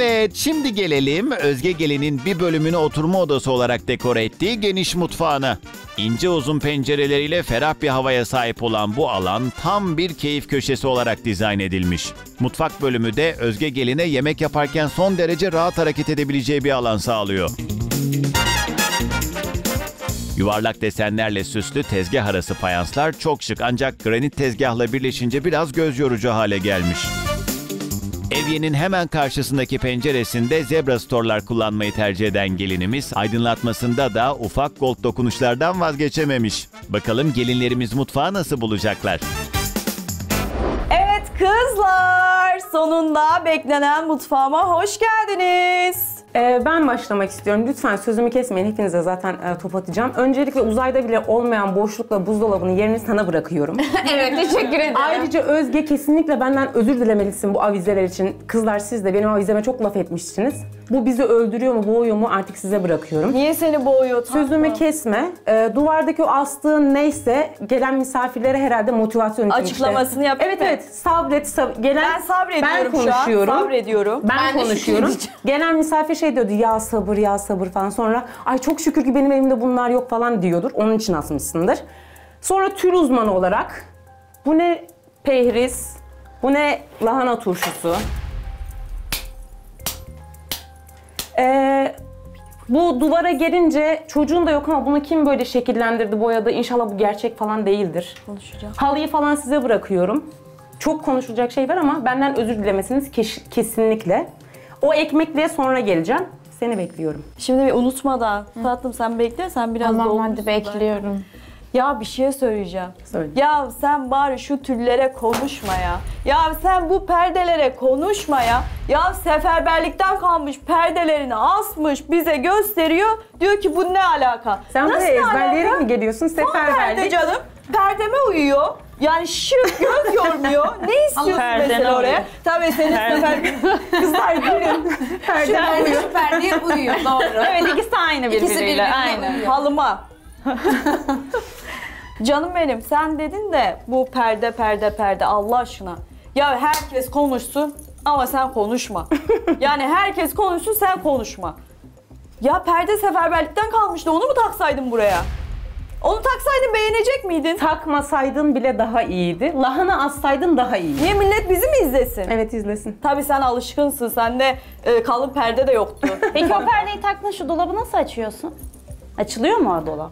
Evet, şimdi gelelim Özge Gelin'in bir bölümünü oturma odası olarak dekore ettiği geniş mutfağına. İnce uzun pencereleriyle ferah bir havaya sahip olan bu alan tam bir keyif köşesi olarak dizayn edilmiş. Mutfak bölümü de Özge Gelin'e yemek yaparken son derece rahat hareket edebileceği bir alan sağlıyor. Yuvarlak desenlerle süslü tezgah arası fayanslar çok şık ancak granit tezgahla birleşince biraz göz yorucu hale gelmiş. Evyenin hemen karşısındaki penceresinde zebra storlar kullanmayı tercih eden gelinimiz aydınlatmasında da ufak gold dokunuşlardan vazgeçememiş. Bakalım gelinlerimiz mutfağı nasıl bulacaklar? Evet kızlar, sonunda beklenen mutfağıma hoş geldiniz. Ee, ben başlamak istiyorum. Lütfen sözümü kesmeyin. Hepinize zaten e, top atacağım. Öncelikle uzayda bile olmayan boşlukla buzdolabının yerini sana bırakıyorum. Evet teşekkür ederim. Ayrıca Özge kesinlikle benden özür dilemelisin bu avizeler için. Kızlar siz de benim avizeme çok laf etmişsiniz. Bu bizi öldürüyor mu, boğuyor mu artık size bırakıyorum. Niye seni boğuyor tatlım? Sözümü kesme. Ee, duvardaki o astığın neyse gelen misafirlere herhalde motivasyon için Açıklamasını işte. yapayım Evet evet sabret. sab- gelen, Ben sabrediyorum ben şu an. konuşuyorum. Sabrediyorum. Ben, Ben de konuşuyorum. Gelen misafir şey diyordu ya sabır ya sabır falan sonra ay çok şükür ki benim evimde bunlar yok falan diyordur. Onun için asmışsındır. Sonra tür uzmanı olarak bu ne pehriz, bu ne lahana turşusu. Ee, bu duvara gelince çocuğun da yok ama bunu kim böyle şekillendirdi, boyadı? İnşallah bu gerçek falan değildir. Konuşacağım. Halıyı falan size bırakıyorum. Çok konuşulacak şey var ama benden özür dilemesiniz kesinlikle. O ekmekliğe sonra geleceğim. Seni bekliyorum. Şimdi bir unutmadan. Tatlım sen bekle, sen biraz Tamam dolmuşsun hadi bekliyorum. Ya bir şey söyleyeceğim. Söyle. Ya sen bari şu tüllere konuşma ya. Ya sen bu perdelere konuşma ya. Ya seferberlikten kalmış perdelerini asmış bize gösteriyor. Diyor ki bu ne alaka? Sen Nasıl buraya alaka? ezberleyerek mi geliyorsun? Son perde canım. Perdeme uyuyor. Yani şık göz yormuyor. Ne istiyorsun Perdene mesela oraya? Tabii senin sefer... Kızlar gülün. Perde Perde şu perdeye uyuyor doğru. Evet ikisi aynı İkisi birbiriyle. birbirine Aynen. uyuyor. Halıma. Canım benim sen dedin de bu perde perde perde Allah aşkına. Ya herkes konuşsun ama sen konuşma. yani herkes konuşsun sen konuşma. Ya perde seferberlikten kalmıştı onu mu taksaydın buraya? Onu taksaydın beğenecek miydin? Takmasaydın bile daha iyiydi. Lahana assaydın daha iyi. Niye millet bizi mi izlesin? Evet izlesin. Tabii sen alışkınsın. Sende e, kalın perde de yoktu. Peki o perdeyi taktın şu dolabı nasıl açıyorsun? Açılıyor mu o dolap?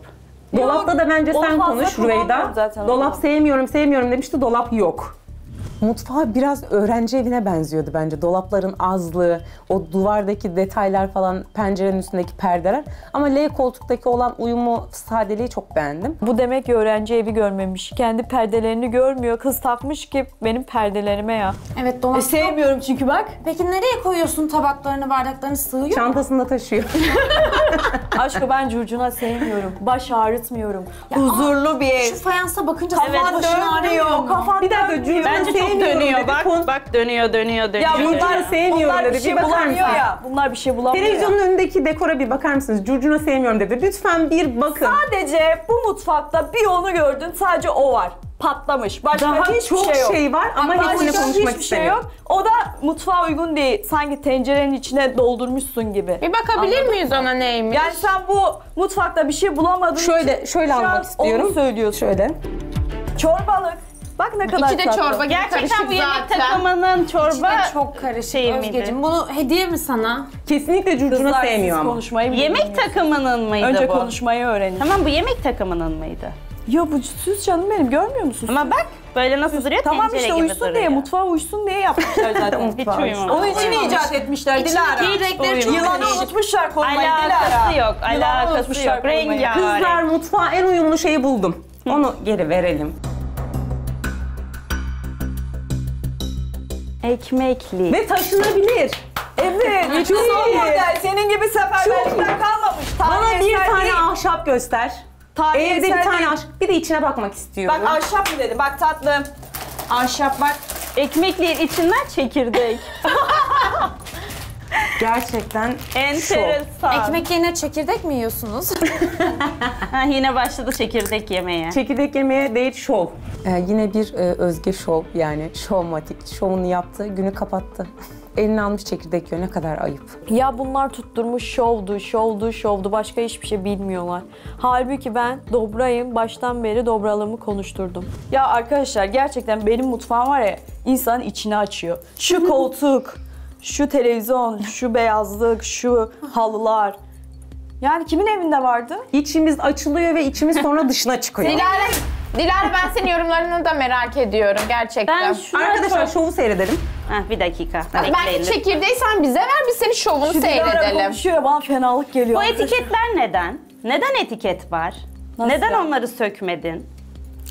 Dolapta da bence sen konuş Rüveyda. zaten Dolap sevmiyorum sevmiyorum demişti dolap yok. Mutfağı biraz öğrenci evine benziyordu bence. Dolapların azlığı, o duvardaki detaylar falan, pencerenin üstündeki perdeler. Ama L koltuktaki olan uyumu, sadeliği çok beğendim. Bu demek ki öğrenci evi görmemiş. Kendi perdelerini görmüyor. Kız takmış ki benim perdelerime ya. Evet dolap. E, sevmiyorum çünkü bak. Peki nereye koyuyorsun tabaklarını, bardaklarını sığıyor mu? Çantasında taşıyor. Aşkı ben curcuna sevmiyorum. Baş ağrıtmıyorum. Huzurlu bir ev. Şu fayansa bakınca ağrımıyor dönmüyor. mu? Kafan Bir dakika curcuna Bence sevmiyorum dönüyor dedi. bak. Kon- Bak dönüyor dönüyor dönüyor. Ya bunlar, sevmiyorum bunlar dedi. bir şey Bir bakar bulamıyor mısın? ya. Bunlar bir şey bulamıyor ya. Televizyonun önündeki dekora bir bakar mısınız? Curcuna sevmiyorum dedi. Lütfen bir bakın. Sadece bu mutfakta bir onu gördün. Sadece o var. Patlamış. Başka Daha hiçbir çok şey yok. şey var ama Başka hepsini konuşmak hiçbir şey istemiyorum. yok. O da mutfağa uygun değil. Sanki tencerenin içine doldurmuşsun gibi. Bir bakabilir Anladın miyiz ona neymiş? Yani sen bu mutfakta bir şey bulamadın. Şöyle şöyle almak istiyorum. Onu söylüyorsun. Şöyle. Bak Bak ne kadar İki de tatlı. çorba gibi Gerçekten bu yemek zaten. takımının çorba İçi de çok karışık şey miydi? Özgeciğim. Bunu hediye mi sana? Kesinlikle curcuna Kızlar siz sevmiyor ama. konuşmayı yemek takımının mıydı Önce bu? konuşmayı öğrenin. Tamam bu yemek takımının mıydı? Ya bu süs canım benim görmüyor musun? Ama bak böyle nasıl duruyor Tamam tencere işte gibi uyusun duruyor. diye, mutfağa uysun diye yapmışlar zaten. Hiç uyumamış. Onun için icat etmişler Dilara. İçindeki renkleri çok Yılanı değişik. unutmuşlar koymayı Dilara. Alakası yok, Yılanı alakası unutmuşlar yok. Rengarenk. Kızlar mutfağa en uyumlu şeyi buldum. Onu geri verelim. Ekmekli. Ve taşınabilir. Evet. Çok son iyi. model. Senin gibi seferberlikten Çok iyi. kalmamış. Bana bir tane değil. ahşap göster. Tarihi Evde bir tane değil. ahşap. Bir de içine bakmak istiyorum. Bak ahşap mı dedi? Bak tatlım. Ahşap bak. Ekmekli içinden çekirdek. Gerçekten Enteresan. Ekmek yerine çekirdek mi yiyorsunuz? Ha, Yine başladı çekirdek yemeye. Çekirdek yemeğe değil şov. Ee, yine bir e, Özge şov yani şovmatik. Şovunu yaptı, günü kapattı. Elini almış çekirdek yiyor ne kadar ayıp. Ya bunlar tutturmuş şovdu, şovdu, şovdu. Başka hiçbir şey bilmiyorlar. Halbuki ben dobrayım. Baştan beri dobralığımı konuşturdum. Ya arkadaşlar gerçekten benim mutfağım var ya insanın içini açıyor. Şu koltuk, şu televizyon, şu beyazlık, şu halılar. Yani kimin evinde vardı? İçimiz açılıyor ve içimiz sonra dışına çıkıyor. Dilara, Dilara ben senin yorumlarını da merak ediyorum gerçekten. Ben şuna Arkadaşlar şovu seyredelim. Heh, bir dakika. Belki Bekleyelim. çekirdeği sen bize ver biz senin şovunu Şu Dilara seyredelim. konuşuyor bana fenalık geliyor. Bu etiketler neden? Neden etiket var? Nasıl neden yani? onları sökmedin?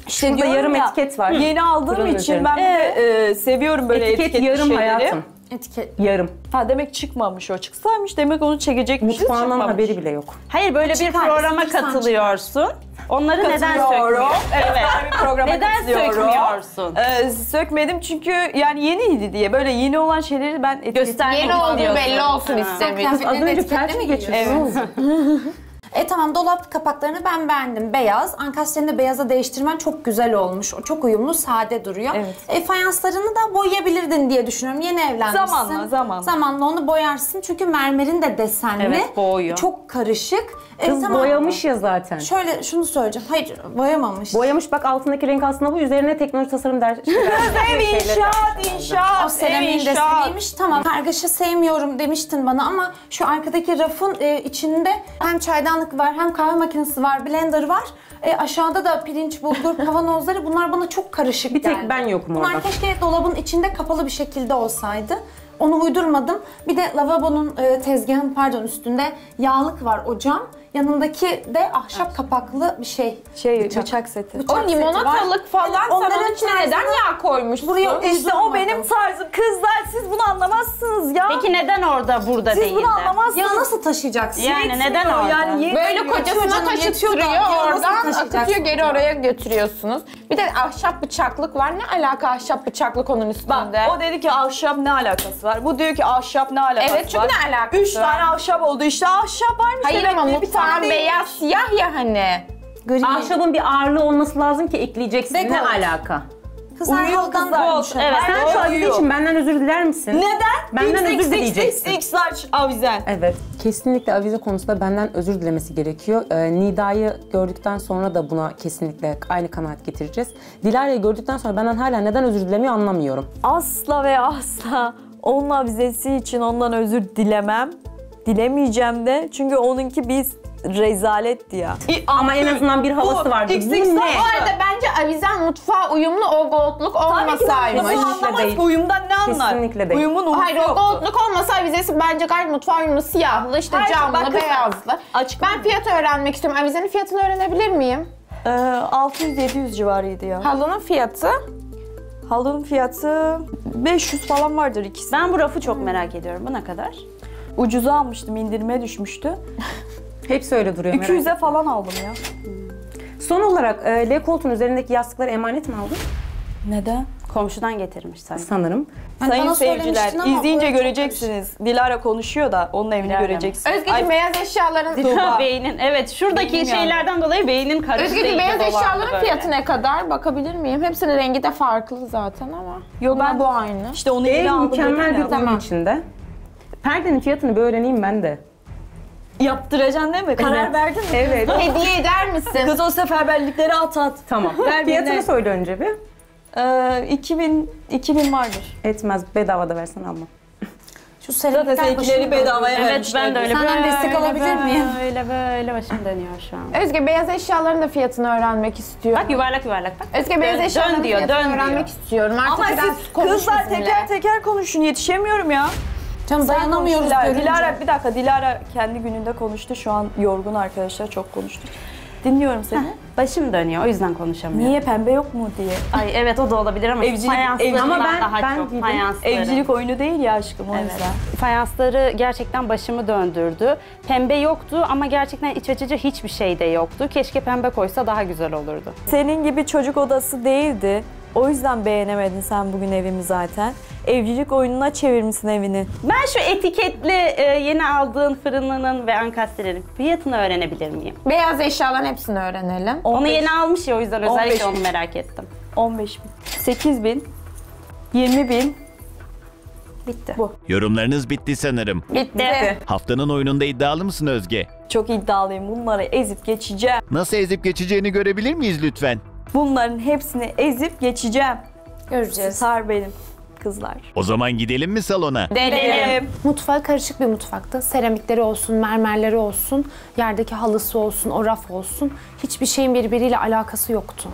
İşte Burada diyorum yarım ya, etiket var. Yeni aldığım Kur'an için üzerine. ben de, e, seviyorum böyle etiket, etiket yarım şeyleri. hayatım. Etiket. Yarım. Ha demek çıkmamış o. Çıksaymış demek onu çekecekmiş. Mutfağından haberi bile yok. Hayır böyle bir programa katılıyorsun. Onları neden Katılıyorum. sökmüyorsun? Evet. Neden katılıyorum. sökmüyorsun? Ee, sökmedim çünkü yani yeniydi diye. Böyle yeni olan şeyleri ben etiketleyeyim. Göstermek Yeni olduğu belli olsun istemiş. Az önce Etiketli mi geçiyorsun. Evet. E tamam dolap kapaklarını ben beğendim. Beyaz. Ankastre'ni de beyaza değiştirmen çok güzel olmuş. O çok uyumlu, sade duruyor. Evet. E, fayanslarını da boyayabilirdin diye düşünüyorum. Yeni evlenmişsin. Zamanla, zamanla. Zamanla onu boyarsın. Çünkü mermerin de desenli. Evet, boğuyor. Çok karışık. E, Kız tamam. boyamış ya zaten. Şöyle şunu söyleyeceğim. Hayır, boyamamış. Boyamış bak altındaki renk aslında bu. Üzerine teknoloji tasarım dersi. Şey ev şey inşaat, inşaat. O seramiğin deseniymiş. Tamam, kargaşa sevmiyorum demiştin bana ama şu arkadaki rafın e, içinde hem çaydanlık balık var, hem kahve makinesi var, blender var. E, aşağıda da pirinç, bulgur, kavanozları bunlar bana çok karışık Bir tek ben yokum Bunlar orada. keşke dolabın içinde kapalı bir şekilde olsaydı. Onu uydurmadım. Bir de lavabonun e, tezgahın pardon üstünde yağlık var o cam. Yanındaki de ahşap kapaklı bir şey. Şey bıçak, bıçak seti. Bıçak o limonatalık falan Onların içine neden yağ koymuştun? Buraya işte o benim tarzım. Kızlar siz bunu anlamazsınız ya. Peki neden orada burada siz değil de? Siz bunu anlamazsınız. Ya nasıl taşıyacaksın? Yani Yetmiyor. neden orada? Yani Böyle kocasına taşıtırıyor oradan akıtıyor geri ya. oraya götürüyorsunuz. Bir de ahşap bıçaklık var. Ne alaka ahşap bıçaklık onun üstünde? Bak o dedi ki ahşap ne alakası var? Bu diyor ki ahşap ne alakası var? Evet çünkü ne alakası var? Üç tane ahşap oldu işte ahşap varmış. Hayır ama mutfak Bunlar değil. beyaz siyah ya hani. Gri. Ahşabın bir ağırlığı olması lazım ki ekleyeceksin. Ne alaka? Kızlar Uyuyor yoldan kızlar. Evet. Sen şu avize için benden özür diler misin? Neden? Benden özür dileyeceksin. X, X, large avizen. Evet. Kesinlikle avize konusunda benden özür dilemesi gerekiyor. Ee, Nida'yı gördükten sonra da buna kesinlikle aynı kanaat getireceğiz. Dilara'yı gördükten sonra benden hala neden özür dilemiyor anlamıyorum. Asla ve asla onun avizesi için ondan özür dilemem. Dilemeyeceğim de çünkü onunki biz rezaletti ya. İ, Ama en azından bir havası vardı. Bu ne? Bu arada bence avizen mutfağa uyumlu o goldluk olmasaymış. Kesinlikle değil. Uyumdan ne anlar? Kesinlikle değil. Uyumun uyumu Hayır o goldluk olmasa avizesi bence gayet mutfağa uyumlu siyahlı işte Her camlı şey, beyazlı. Açık ben fiyatı öğrenmek istiyorum. Avizenin fiyatını öğrenebilir miyim? Ee, 600-700 civarıydı ya. Halının fiyatı? Halının fiyatı 500 falan vardır ikisi. Ben bu rafı çok merak ediyorum. Bu ne kadar? Ucuza almıştım, indirime düşmüştü. Hepsi öyle duruyor. merak 200'e falan aldım ya. Son olarak e, L koltuğun üzerindeki yastıkları emanet mi aldın? Neden? Komşudan getirmiş sanki. Sanırım. Hani sayın seyirciler, izleyince göreceksiniz. Dilara konuşuyor da onun evini Dilara göreceksiniz. Özgeciğim beyaz eşyaların Tuğba. beynin evet şuradaki Bilmiyorum. şeylerden dolayı beynin karıştı. Özgeciğim beyaz eşyaların böyle. fiyatı ne kadar? Bakabilir miyim? Hepsinin rengi de farklı zaten ama. Yo ben bu aynı. İşte onu ele aldım. mükemmel bir dedim uyum içinde. Perdenin fiyatını bir öğreneyim ben de. Yaptıracaksın değil mi? Karar verdin mi? Evet. Hediye eder misin? Kız o seferberlikleri at at. Tamam. Ver Fiyatını söyle önce bir. Ee, 2000, 2000 vardır. Etmez. Bedava da versen alma. Şu Zaten seramikler başımı bedavaya Evet vermişler. ben de öyle Senden destek alabilir miyim? Böyle böyle başım dönüyor şu an. Özge beyaz eşyaların da fiyatını öğrenmek istiyor. Bak yuvarlak yuvarlak bak. Özge beyaz dön eşyaların diyor, fiyatını dön öğrenmek diyor. istiyorum. Artık Ama siz kızlar bizimle. teker teker konuşun yetişemiyorum ya. Canım dayanamıyoruz Dilara. görünce. Dilara bir dakika Dilara kendi gününde konuştu. Şu an yorgun arkadaşlar çok konuştu. Dinliyorum seni. Başım dönüyor o yüzden konuşamıyorum. Niye pembe yok mu diye. Ay evet o da olabilir ama Evcilik- fayanslarından ama ben- daha ben çok fayansları. Evcilik oyunu değil ya aşkım o yüzden. Fayansları gerçekten başımı döndürdü. Pembe yoktu ama gerçekten iç açıcı hiçbir şey de yoktu. Keşke pembe koysa daha güzel olurdu. Senin gibi çocuk odası değildi. O yüzden beğenemedin sen bugün evimi zaten. Evcilik oyununa çevirmişsin evini. Ben şu etiketli e, yeni aldığın fırınının ve ankastrelerin fiyatını öğrenebilir miyim? Beyaz eşyaların hepsini öğrenelim. Onu yeni almış ya o yüzden özellikle 15. onu merak ettim. 15 bin. 8 bin. 20 bin. Bitti. Bu. Yorumlarınız bitti sanırım. Bitti. Bitti. Haftanın oyununda iddialı mısın Özge? Çok iddialıyım. Bunları ezip geçeceğim. Nasıl ezip geçeceğini görebilir miyiz lütfen? Bunların hepsini ezip geçeceğim. Göreceğiz. Sar benim kızlar. O zaman gidelim mi salona? Benim. Mutfağı karışık bir mutfaktı. Seramikleri olsun, mermerleri olsun, yerdeki halısı olsun, o raf olsun. Hiçbir şeyin birbiriyle alakası yoktu.